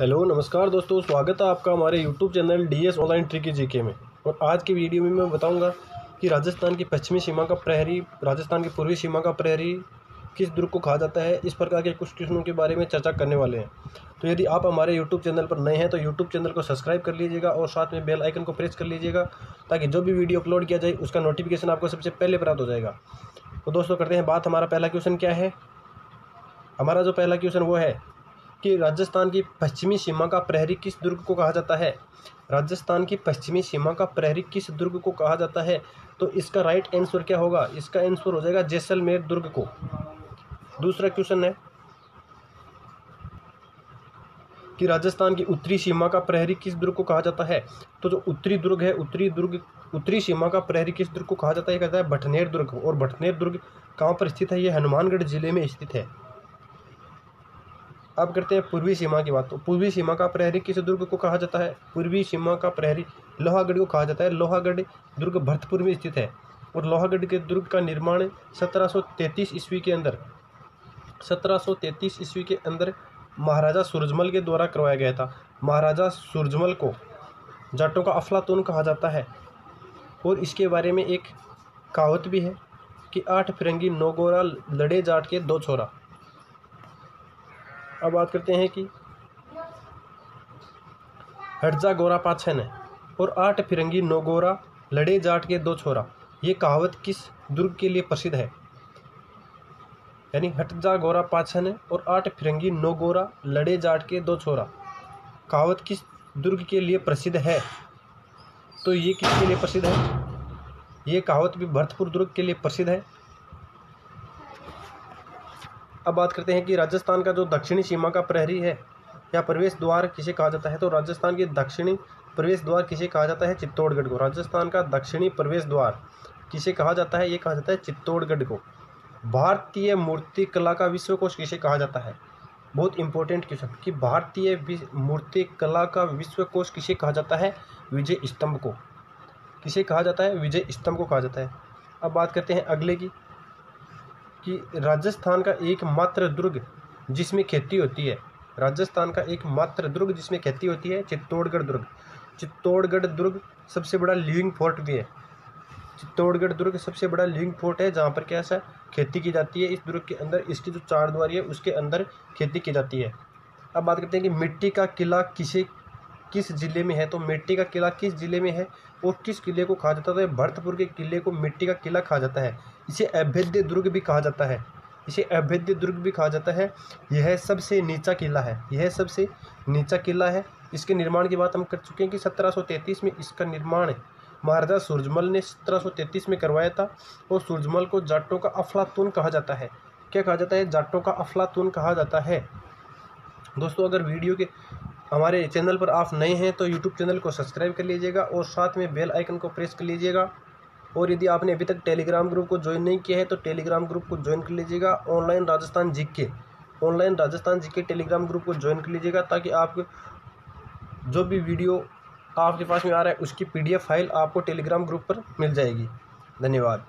Hello, नमस्कार दोस्तों, स्वागत है आपका हमारे YouTube channel D S online tricky GK में। और आज की वीडियो में मैं बताऊँगा कि राजस्थान की पश्चिमी सीमा का प्रहरी, राजस्थान की पूर्वी सीमा का प्रहरी किस दुर्ग को कहा जाता है, इस प्रकार के कुछ क्वेश्चनों के बारे में चर्चा करने वाले हैं। तो यदि आप हमारे यूट्यूब चैनल पर नए हैं तो यूट्यूब चैनल को सब्सक्राइब कर लीजिएगा और साथ में बेल आइकन को प्रेस कर लीजिएगा, ताकि जो भी वीडियो अपलोड किया जाए, उसका नोटिफिकेशन आपको सबसे पहले प्राप्त हो जाएगा। तो दोस्तों, करते हैं बात। हमारा पहला क्वेश्चन क्या है? हमारा जो पहला क्वेश्चन वो है कि राजस्थान की पश्चिमी सीमा का प्रहरी किस दुर्ग को कहा जाता है? राजस्थान की पश्चिमी सीमा का प्रहरी किस दुर्ग को कहा जाता है? तो इसका राइट आंसर क्या होगा? इसका आंसर हो जाएगा जैसलमेर दुर्ग को। दूसरा क्वेश्चन है कि राजस्थान की उत्तरी सीमा का प्रहरी किस दुर्ग को कहा जाता है? तो जो उत्तरी दुर्ग है, उत्तरी दुर्ग, उत्तरी सीमा का प्रहरी किस दुर्ग को कहा जाता है? कहता है भटनेर दुर्ग। और भटनेर दुर्ग कहाँ पर स्थित है? ये हनुमानगढ़ ज़िले में स्थित है। अब करते हैं पूर्वी सीमा की बात। तो पूर्वी सीमा का प्रहरी किस दुर्ग को कहा जाता है? पूर्वी सीमा का प्रहरी लोहागढ़ को कहा जाता है। लोहागढ़ दुर्ग भरतपुर में स्थित है और लोहागढ़ के दुर्ग का निर्माण 1733 ईस्वी के अंदर 1733 ईस्वी के अंदर महाराजा सूरजमल के द्वारा करवाया गया था। महाराजा सूरजमल को जाटों का अफलातून कहा जाता है और इसके बारे में एक कहावत भी है कि आठ फिरंगी नौ गोरा लड़े जाट के दो छोरा। अब बात करते हैं कि हटजा गोरा पाछन है और आठ फिरंगी नौ गोरा लड़े जाट के दो छोरा, ये कहावत किस दुर्ग के लिए प्रसिद्ध है? यानी हटजा गोरा पाछन है और आठ फिरंगी नौ गोरा लड़े जाट के दो छोरा, कहावत किस दुर्ग के लिए प्रसिद्ध है? तो ये किसके लिए प्रसिद्ध है? ये कहावत भी भरतपुर दुर्ग के लिए प्रसिद्ध है। अब बात करते हैं कि राजस्थान का जो दक्षिणी सीमा का प्रहरी है, या प्रवेश द्वार किसे कहा जाता है? तो राजस्थान के दक्षिणी प्रवेश द्वार किसे कहा जाता है? चित्तौड़गढ़ को। राजस्थान का दक्षिणी प्रवेश द्वार किसे कहा जाता है? ये कहा जाता है चित्तौड़गढ़ को। भारतीय मूर्ति कला का विश्वकोश किसे कहा जाता है? बहुत इंपॉर्टेंट क्वेश्चन कि भारतीय मूर्ति कला का विश्वकोश किसे कहा जाता है? विजय स्तंभ को। किसे कहा जाता है? विजय स्तंभ को कहा जाता है। अब बात करते हैं अगले की। कि राजस्थान का एकमात्र दुर्ग जिसमें खेती होती है, राजस्थान का एकमात्र दुर्ग जिसमें खेती होती है चित्तौड़गढ़ दुर्ग। चित्तौड़गढ़ दुर्ग सबसे बड़ा लिविंग फोर्ट भी है। चित्तौड़गढ़ दुर्ग सबसे बड़ा लिविंग फोर्ट है, जहाँ पर क्या ऐसा खेती की जाती है। इस दुर्ग के अंदर इसकी जो चार द्वारी है, उसके अंदर खेती की जाती है। अब बात करते हैं कि मिट्टी का किला किसे किस ज़िले में है तो मिट्टी का किला किस ज़िले में है और किस किले को कहा जाता है? तो भरतपुर के किले को मिट्टी का किला कहा जाता है। इसे अभेद्य दुर्ग भी कहा जाता है। इसे अभेद्य दुर्ग भी कहा जाता है। यह सबसे नीचा किला है। यह सबसे नीचा किला है। इसके निर्माण की बात हम कर चुके हैं कि 1733 में इसका निर्माण महाराजा सूरजमल ने 1733 में करवाया था और सूरजमल को जाटों का अफलातून कहा जाता है। क्या कहा जाता है? जाटों का अफलातून कहा जाता है। दोस्तों, अगर वीडियो के हमारे चैनल पर आप नए हैं तो यूट्यूब चैनल को सब्सक्राइब कर लीजिएगा और साथ में बेल आइकन को प्रेस कर लीजिएगा। और यदि आपने अभी तक टेलीग्राम ग्रुप को ज्वाइन नहीं किया है तो टेलीग्राम ग्रुप को ज्वाइन कर लीजिएगा। ऑनलाइन राजस्थान जी के ऑनलाइन राजस्थान जी के टेलीग्राम ग्रुप को ज्वाइन कर लीजिएगा ताकि आप जो भी वीडियो आपके पास में आ रहा है उसकी PDF फ़ाइल आपको टेलीग्राम ग्रुप पर मिल जाएगी। धन्यवाद।